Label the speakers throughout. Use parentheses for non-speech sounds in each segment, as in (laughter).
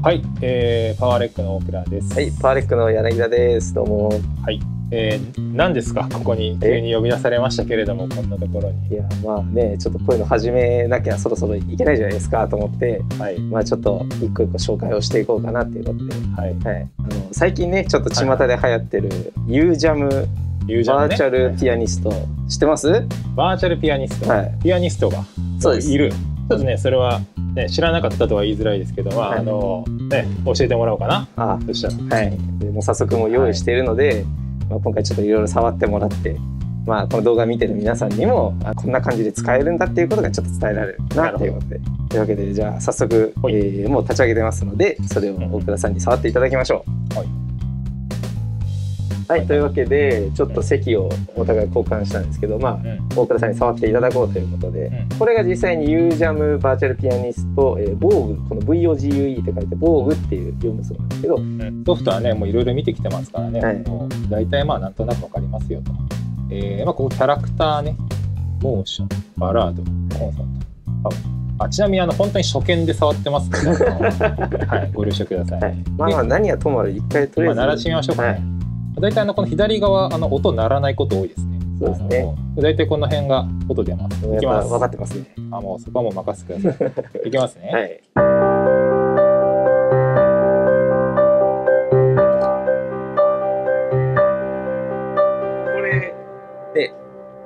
Speaker 1: はい、えー、パワーレックの大倉です。
Speaker 2: はい、パーレックの柳田です。どうも。
Speaker 1: はい、えー、何ですか、ここに急に呼び出されましたけれども、こんなところに。
Speaker 2: いや、まあね、ちょっとこういうの始めなきゃそろそろいけないじゃないですかと思って、
Speaker 1: はい、
Speaker 2: まあちょっと一個一個紹介をしていこうかなっていうことで、
Speaker 1: はい、
Speaker 2: はい、あの最近ね、ちょっと巷で流行ってる U ジャム
Speaker 1: ユージャムね
Speaker 2: バーチャルピアニスト、知ってます？
Speaker 1: バーチャルピアニスト、
Speaker 2: はい
Speaker 1: ピアニストが
Speaker 2: そうです
Speaker 1: いる。ちょっとね、それは、ね、知らなかったとは言いづらいですけど、まあ、
Speaker 2: はい
Speaker 1: あの、ね、教えてもらおうかな。
Speaker 2: あ、
Speaker 1: そした？ら。
Speaker 2: はい。でもう早速もう用意しているので、まあ今回ちょっといろいろ触ってもらって。まあ、この動画見てる皆さんにもあこんな感じで使えるんだっていうことがちょっと伝えられるなっていうことでというわけでじゃあ早速、え
Speaker 1: はい
Speaker 2: ーもう立ち上げてますのでそれを大倉さんに触っていただきましょう。
Speaker 1: はい
Speaker 2: はい、というわけでちょっと席をお互い交換したんですけど、まあ、
Speaker 1: うん、
Speaker 2: 大倉さんに触っていただこうということで、
Speaker 1: うん
Speaker 2: これが実際に UJAM バーチャルピアニスト、えー、VOGUE この VOGUE って書いて VOGUE っていう読むそうなんですけど、
Speaker 1: うんソフトはね、もういろいろ見てきてますからね、
Speaker 2: はい
Speaker 1: もう大体まあなんとなくわかりますよと。えー、まあここキャラクターね、モーション、バラード、コンサート。ああちなみにあの本当に初見で触ってます (laughs) はい、ご了承ください。
Speaker 2: はい、まあまあ何はともあれ一回とりあえず、
Speaker 1: らしてみましょうかね。
Speaker 2: はい
Speaker 1: 大体あのこの左側あの音鳴らないこと多いですね。
Speaker 2: そうですね
Speaker 1: 大体この辺が音出ます。いきます。
Speaker 2: 分かってますね。
Speaker 1: あもうそこはもう任せてください。(laughs) いきますね。
Speaker 2: はい。これで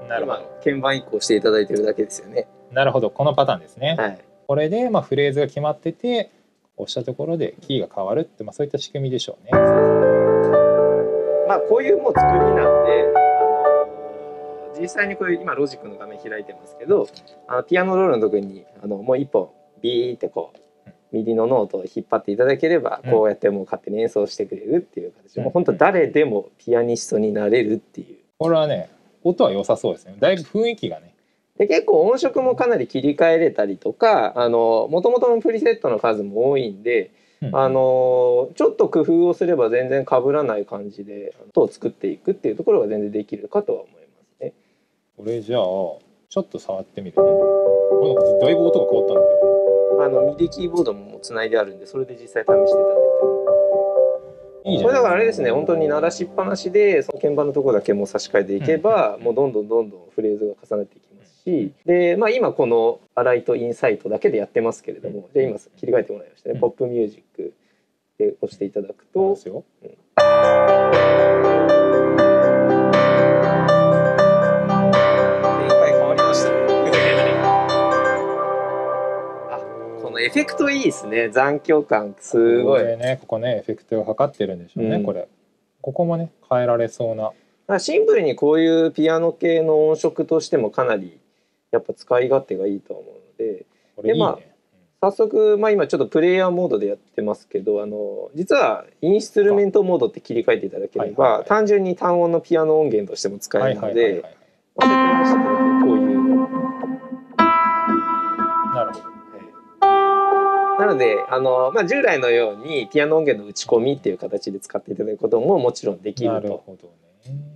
Speaker 2: 今
Speaker 1: なるほど。
Speaker 2: 鍵盤移行していただいてるだけですよね。
Speaker 1: なるほど。このパターンですね。
Speaker 2: はい。
Speaker 1: これでまあフレーズが決まってて押したところでキーが変わるってまあそういった仕組みでしょうね。
Speaker 2: まあこういうもう作りなんで、あの実際にこういう今ロジックの画面開いてますけど、あのピアノロールのとこにあのもう一本ビーってこう。ミディのノートを引っ張っていただければ、
Speaker 1: うん
Speaker 2: こうやってもう勝手に演奏してくれるっていう形で、
Speaker 1: うん
Speaker 2: もう本当誰でもピアニストになれるっていう
Speaker 1: これはね音は良さそうですね。だいぶ雰囲気がね。
Speaker 2: で結構音色もかなり切り替えれたりとかあの元々のプリセットの数も多いんで、
Speaker 1: うん
Speaker 2: あのちょっと工夫をすれば全然被らない感じで音を作っていくっていうところが全然できるかとは思いますね。
Speaker 1: これじゃあちょっと触ってみるね。これなんかだいぶ音が変わったんだけど。
Speaker 2: あのミディキーボードもつないであるんでそれで実際試していただいても
Speaker 1: いい
Speaker 2: これだからあれですね本当に鳴らしっぱなしでその鍵盤のところだけもう差し替えていけば、もうどんどんどんどんフレーズが重ねていきますしで、まあ、今この「アライト・インサイト」だけでやってますけれども、じゃあ今切り替えてもらいましたね、
Speaker 1: うん。
Speaker 2: ポップミュージックで押していただくと。
Speaker 1: ですよ。
Speaker 2: 展開変わりました。ねあこのエフェクトいいですね。残響感すごい。
Speaker 1: ねここねエフェクトがかかってるんでしょうね、
Speaker 2: うん。
Speaker 1: これ。ここもね変えられそうな。
Speaker 2: まあシンプルにこういうピアノ系の音色としてもかなりやっぱ使い勝手がいいと思うので
Speaker 1: いいね。
Speaker 2: でま早速、まあ、今ちょっとプレイヤーモードでやってますけどあの実はインストゥルメントモードって切り替えていただけれ
Speaker 1: はいはいはい
Speaker 2: ば単純に単音のピアノ音源としても使
Speaker 1: はい
Speaker 2: えるの
Speaker 1: はいはいはいはい
Speaker 2: で。こういう
Speaker 1: なるほど。
Speaker 2: なのであの、まあ、従来のようにピアノ音源の打ち込みっていう形で使っていただくことももちろんでき
Speaker 1: な
Speaker 2: ると。
Speaker 1: るほどね。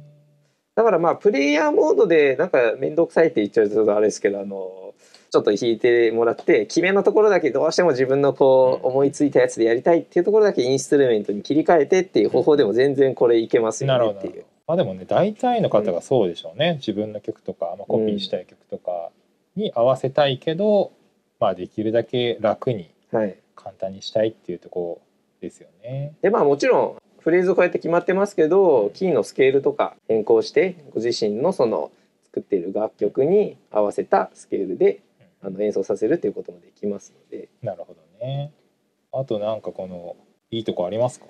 Speaker 2: だからまあプレイヤーモードでなんか面倒くさいって言っちゃうとあれですけどあのちょっと弾いてもらって決めのところだけどうしても自分のこう
Speaker 1: うん
Speaker 2: 思いついたやつでやりたいっていうところだけインストゥルメントに切り替えてっていう方法でも全然これいけます
Speaker 1: なるほど
Speaker 2: よねっていう。。
Speaker 1: まあでもね大体の方がそうでしょうね。自分の曲とか、まあ、コピーしたい曲とかに合わせたいけど、まあできるだけ楽に
Speaker 2: はい、
Speaker 1: 簡単にしたいっていうところですよね。
Speaker 2: でまあもちろんフレーズこうやって決まってますけどキーのスケールとか変更してご自身のその作っている楽曲に合わせたスケールであの演奏させるっていうこともできますので
Speaker 1: なるほどね。あとなんかこのいいとこありますか？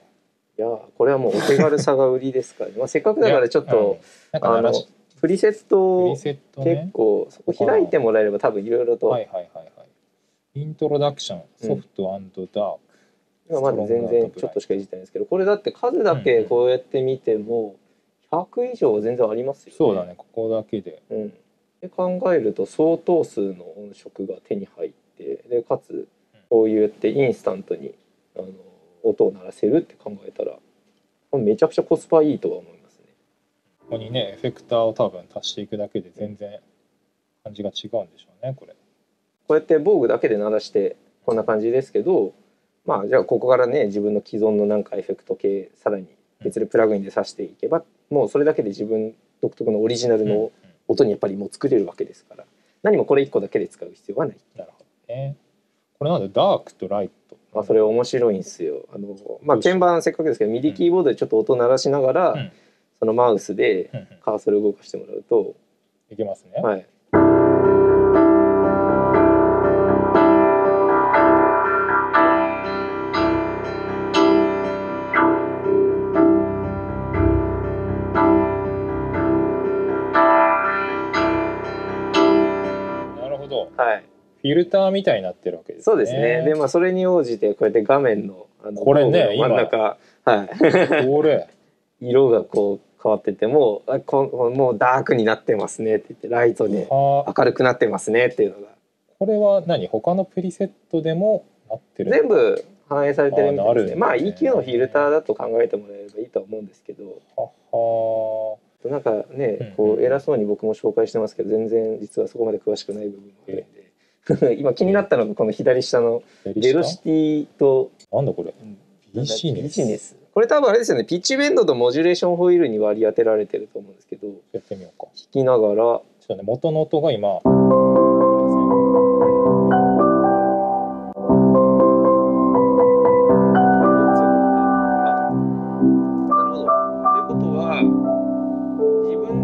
Speaker 2: いやこれはもうお手軽さが売りですから、ね、まあせっかくだからちょっ
Speaker 1: いやうん
Speaker 2: と。
Speaker 1: なんか鳴らし
Speaker 2: プリセッ
Speaker 1: プ
Speaker 2: ト
Speaker 1: リセット
Speaker 2: 結
Speaker 1: ね。
Speaker 2: 構そこ開いてもらえれば多分いろいろと、
Speaker 1: はいはいはいはい。イントロダクション、
Speaker 2: うん
Speaker 1: ソフトダーク。
Speaker 2: 今まだ全然ちょっとしかいじってないんですけどこれだって数だけこうやって見ても100以上全然ありますよね。
Speaker 1: そうだね、ここだけで。
Speaker 2: うん、で考えると相当数の音色が手に入ってでかつこう言ってインスタントにあの音を鳴らせるって考えたらめちゃくちゃコスパいいとは思いますね。
Speaker 1: ここにね、エフェクターを多分足していくだけで全然感じが違うんでしょうね、これ。
Speaker 2: こうやって防具だけで鳴らしてこんな感じですけどまあじゃあここからね自分の既存のなんかエフェクト系さらに別でプラグインで挿していけば、もうそれだけで自分独特のオリジナルの音にやっぱりもう作れるわけですから何もこれ1個だけで使う必要はない、
Speaker 1: なるほどね。これなんでダークとライト？
Speaker 2: まあ、それ面白いんですよ。あの、まあ、鍵盤せっかくですけどミディキーボードでちょっと音鳴らしながら、
Speaker 1: うん。
Speaker 2: そのマウスでカーソル動かしてもらうと、
Speaker 1: いけますね。
Speaker 2: はい、
Speaker 1: ほど。
Speaker 2: はい、
Speaker 1: フィルターみたいになってるわけですね。
Speaker 2: そうですね。でまあそれに応じてこうやって画面のあの
Speaker 1: これね
Speaker 2: 真ん中、はい、(laughs)
Speaker 1: これ。
Speaker 2: 色がこう変わっててもあこもうダークになってますねって言ってライトで
Speaker 1: はあ。
Speaker 2: 明るくなってますねっていうのが。
Speaker 1: これは何？他のプリセットでもなってる？
Speaker 2: 全部反映されてるみたいですね。まあ EQ のフィルターだと考えてもらえればいいとは思うんですけど。
Speaker 1: はは
Speaker 2: なんかね
Speaker 1: うん
Speaker 2: こう偉そうに僕も紹介してますけど全然実はそこまで詳しくない部分もあるんで。(laughs) 今気になったのがこの左下のベロシティと
Speaker 1: なんだこれ？ビジネス？
Speaker 2: ネス。これ多分あれですよね。ピッチベンドとモジュレーションホイールに割り当てられてると思うんですけど
Speaker 1: やってみようか。
Speaker 2: 弾きながら。
Speaker 1: ちょっとね元の音が今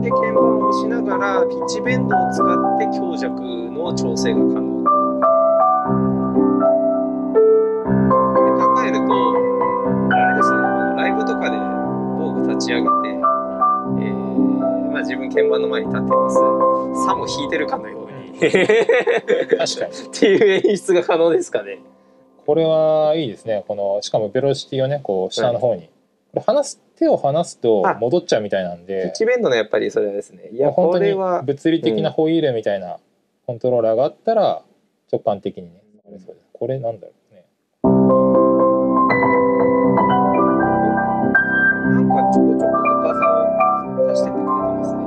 Speaker 2: で鍵盤を押しながらピッチベンドを使って強弱の調整が可能。と。で考えるとあれですねライブとかで防具立ち上げて、えーまあ、自分鍵盤の前に立ってます。さも弾いてるかのように。っ
Speaker 1: 確かに。
Speaker 2: ていう演出が可能ですかね。
Speaker 1: これはいいですね。このしかもベロシティをねこう下の方に、これ離す手を離すと
Speaker 2: あ
Speaker 1: 戻っちゃうみたいなん
Speaker 2: ピッ
Speaker 1: で。
Speaker 2: チベンドのやっぱりそれはですね。いやこ
Speaker 1: 本当に物理的なホイールみたいなコントローラーがあったら直感的にね。うですこれなんだろうね。
Speaker 2: なんかちょこちょこ深さを足してってくれてますね。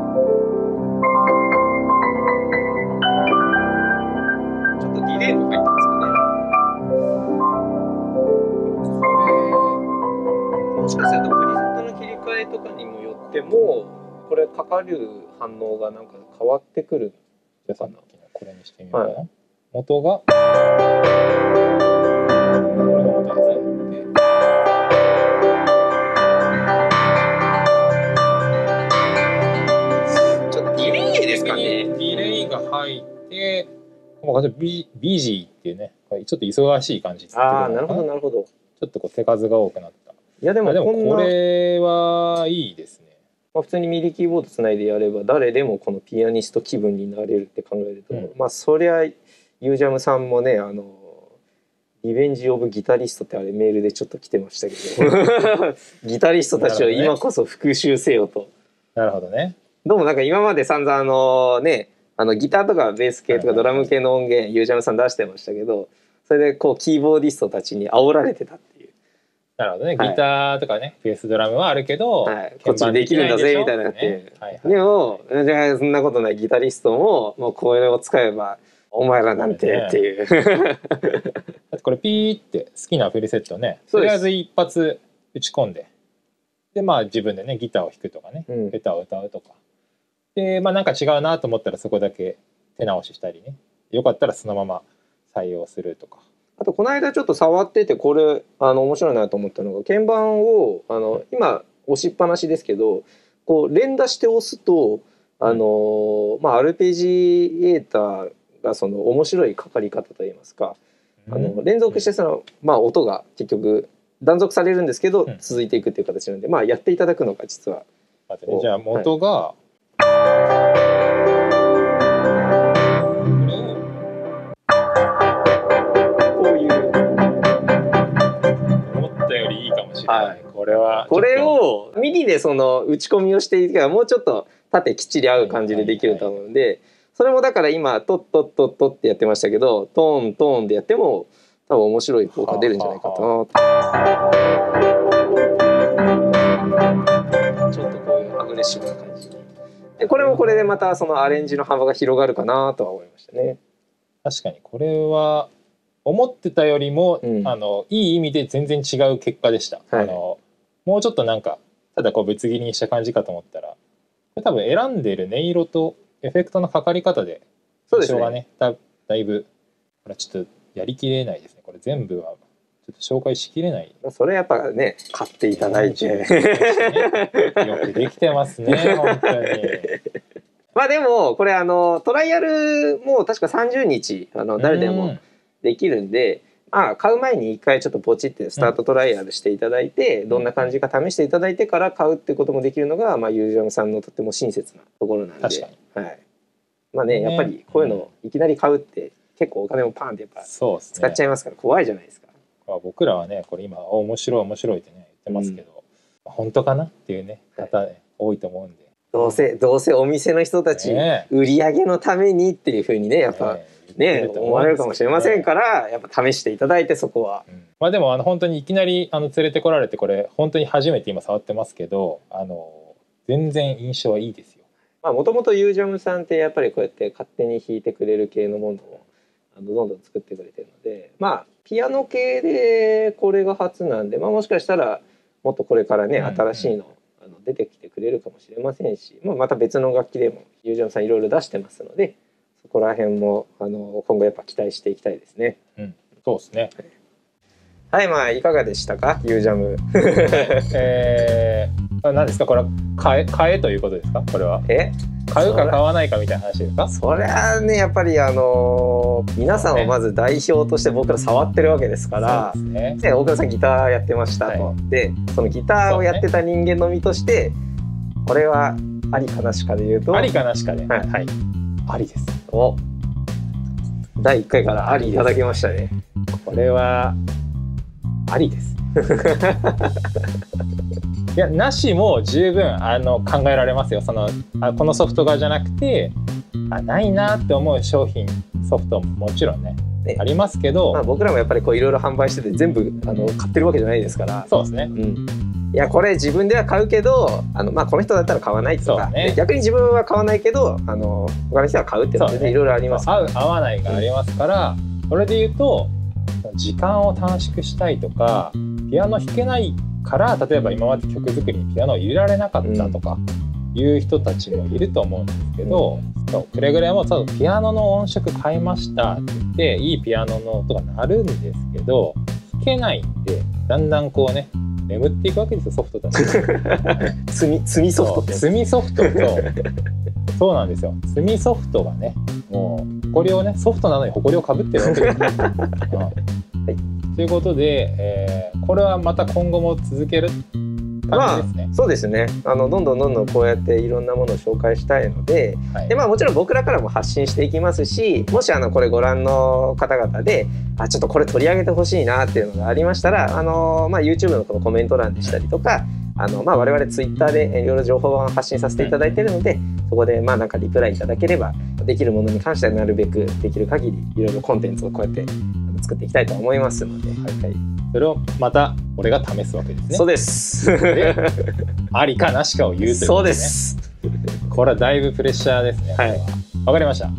Speaker 2: ちょっとディレイも入って。ますかてもこれかかる反応がなんか変わってくる
Speaker 1: じゃあさっきのこれにしてみようかな、
Speaker 2: は
Speaker 1: 元がこれが元ですね。で
Speaker 2: ちょっとディレイですかね。
Speaker 1: ディレイが入ってもうビビジーっていうね。ちょっと忙しい感じ
Speaker 2: ああなるほどなるほど。
Speaker 1: ちょっとこう手数が多くなった。
Speaker 2: いやで
Speaker 1: まあでも
Speaker 2: こ
Speaker 1: れはいいですね
Speaker 2: まあ、普通にミディキーボードつないでやれば誰でもこのピアニスト気分になれるって考えると、
Speaker 1: うん。
Speaker 2: まあそりゃユージャムさんもねあのリベンジ・オブ・ギタリストってあれメールでちょっと来てましたけど (laughs) ギタリストたちを今こそ復讐せよと。
Speaker 1: なるほどね。
Speaker 2: どうもなんか今まで散々あのねあのギターとかベース系とかドラム系の音源ユージャムさん出してましたけどそれでこうキーボーディストたちに煽られてたって
Speaker 1: なるほどね、
Speaker 2: はい。
Speaker 1: ギターとかねベースドラムはあるけど、
Speaker 2: はい、こっちでできるんだぜみたいなって、
Speaker 1: ね
Speaker 2: でもじゃあそんなことないギタリストももうこれを使えばお前らなんてっていう、(laughs)
Speaker 1: だってこれピーって好きなフルセットねとりあえず一発打ち込んででまあ自分でねギターを弾くとかね
Speaker 2: うん。
Speaker 1: 歌を歌うとか。でまあなんか違うなと思ったらそこだけ手直ししたりね。よかったらそのまま採用するとか
Speaker 2: あとこの間ちょっと触っててこれあの面白いなと思ったのが鍵盤をあの今押しっぱなしですけどこう連打して押すとあの、まあ、アルペジエーターがその面白いかかり方といいますか、あの連続してその、まあ、音が結局断続されるんですけど
Speaker 1: うん。
Speaker 2: 続いていくっていう形なんで、まあ、やっていただくのが実は
Speaker 1: じゃあ元が、これしれない、
Speaker 2: はい。
Speaker 1: これは
Speaker 2: これをミディでその打ち込みをしていけばもうちょっと縦きっちり合う感じでできると思うんでそれもだから今トットットットってやってましたけどトーントーンでやっても多分面白い効果出るんじゃないかなと。ちょっとこういうアグレッシブな感じにでこれもこれでまたそのアレンジの幅が広がるかなとは思いましたね。
Speaker 1: と確かに。これは思ってたよりも、
Speaker 2: うん。
Speaker 1: あのいい意味で全然違う結果でした、
Speaker 2: はい。
Speaker 1: あのもうちょっとなんかただこうぶつ切りにした感じかと思ったら多分選んでる音色とエフェクトのかかり方で印象が
Speaker 2: ね
Speaker 1: ねだだいぶこれちょっとやりきれないですね。これ全部はちょっと紹介しきれない。
Speaker 2: それやっぱね買っていただいて。
Speaker 1: よくできてますね (laughs) 本当に。
Speaker 2: まあでもこれあのトライアルもう確か30日あの誰でも
Speaker 1: うん
Speaker 2: できるんで、まあ買う前に一回ちょっとポチってスタートトライアルしていただいて、どんな感じか試していただいてから買うってこともできるのが、まあ、ユージャムさんのとっても親切なところなんで。はい、まあね
Speaker 1: ね
Speaker 2: やっぱりこういうのをいきなり買うって結構お金もパンってやっぱ使っちゃいますから怖いじゃないですか。
Speaker 1: まあ僕らはねこれ今あ面白い面白いってね言ってますけど、本当かなっていうね方、ね多いと思うんで。
Speaker 2: どうせどうせお店の人たち、
Speaker 1: ね
Speaker 2: 売り上げのためにっていうふうにねやっぱね思われるかもしれません
Speaker 1: ら、
Speaker 2: からやっぱ試していただいてそこは。
Speaker 1: うん。まあでもあの本当にいきなりあの連れてこられてこれ本当に初めて今触ってますけどあの全然印象はいいですよ。
Speaker 2: まあもともとユージャムさんってやっぱりこうやって勝手に弾いてくれる系のものをあのどんどん作ってくれてるのでまあピアノ系でこれが初なんで、まあ、もしかしたらもっとこれからね
Speaker 1: うん。
Speaker 2: 新しいのあの出てきてくれるかもしれませんし、まあ、また別の楽器でもユージャムさんいろいろ出してますのでそこら辺もあの今後やっぱ期待していきたいですね。
Speaker 1: そうですね。
Speaker 2: はいまあいかがでしたか？ユージャム。(laughs)
Speaker 1: えー、あ何ですか？これは買え買えということですか？これは。
Speaker 2: え？
Speaker 1: 買うか買わないかみたいな話ですか？
Speaker 2: そりゃあねやっぱりあの皆さんをまず代表として僕ら触ってるわけですから。
Speaker 1: そうですね。
Speaker 2: で大倉さんギターやってましたと、
Speaker 1: は
Speaker 2: でそのギターをやってた人間の身として、これはありかなしかで言うと
Speaker 1: ありかなしかで、
Speaker 2: はい
Speaker 1: はい、ありです。
Speaker 2: お。第1回からありいただきましたね。
Speaker 1: これはありです。(laughs) いやなしも十分あの考えられますよ。そのあこのソフト側じゃなくてあないなって思う商品ソフトももちろんね
Speaker 2: ね。
Speaker 1: ありますけど、
Speaker 2: まあ、僕らもやっぱりこういろいろ販売してて全部あの買ってるわけじゃないですから。
Speaker 1: そうですね。
Speaker 2: うんいやこれ自分では買うけどあの、まあ、この人だったら買わないとか、
Speaker 1: ね。
Speaker 2: で逆に自分は買わないけどあの他の人は買うっていうのは全然いろいろあります。
Speaker 1: 合う合わないがありますからそれで言うと時間を短縮したいとかピアノ弾けないから例えば今まで曲作りにピアノを入れられなかったとかいう人たちもいると思うんですけど、そうくれぐれもピアノの音色変えましたって言っていいピアノの音が鳴るんですけど弾けないんでだんだんこうね眠っていくわけですよソフトたち
Speaker 2: 積み積みソフト
Speaker 1: 積みソフトと。(laughs) そうなんですよ。積みソフトがねもう誇りをねソフトなのに誇りをかぶってるわけですよ。(laughs) うん。ということで、えーこれはまた今後も続ける感じですね。
Speaker 2: そうですね。あのどんどんどんどんこうやっていろんなものを紹介したいので
Speaker 1: はい。
Speaker 2: でまあもちろん僕らからも発信していきますしもしあのこれご覧の方々であちょっとこれ取り上げてほしいなっていうのがありましたらあの、まあ、YouTube のこのコメント欄でしたりとかあの、まあ、我々 Twitter でえいろいろ情報を発信させていただいているのでそこでまあなんかリプライいただければできるものに関してはなるべくできる限りいろいろコンテンツをこうやって作っていきたいと思いますので、はい
Speaker 1: それをまた俺が試すわけですね。
Speaker 2: そうです。
Speaker 1: でありかなしかを言うという
Speaker 2: そう
Speaker 1: ことで、ね、
Speaker 2: です。
Speaker 1: これはだいぶプレッシャーですね。
Speaker 2: はい
Speaker 1: わかりました。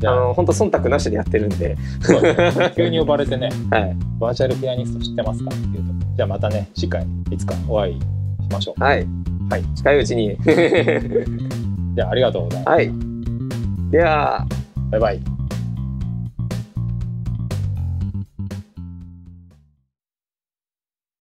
Speaker 1: じゃあ
Speaker 2: あの本当忖度なしでやってるんで、
Speaker 1: そうですね急に呼ばれてね
Speaker 2: はい、
Speaker 1: バーチャルピアニスト知ってますかっていうとじゃあまたね次回いつかお会いしましょう。
Speaker 2: はい、
Speaker 1: はい、
Speaker 2: 近いうちに。(laughs)
Speaker 1: じゃあありがとうございます。
Speaker 2: はい。では。
Speaker 1: バイバイ。